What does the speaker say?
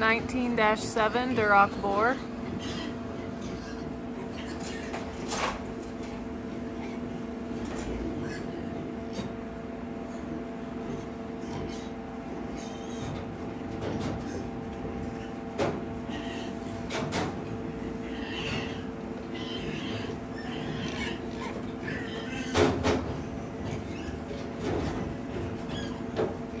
19-7 Duroc Boar.